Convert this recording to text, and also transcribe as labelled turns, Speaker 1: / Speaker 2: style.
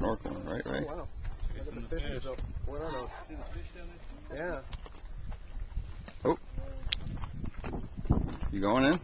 Speaker 1: snorkeling, right, right?
Speaker 2: Oh, wow. Look
Speaker 3: Chasing
Speaker 2: at
Speaker 3: the
Speaker 2: the fishes.
Speaker 3: fish.
Speaker 2: Up. What are those?
Speaker 3: See the fish down there?
Speaker 2: Yeah. Oh.
Speaker 1: You going in?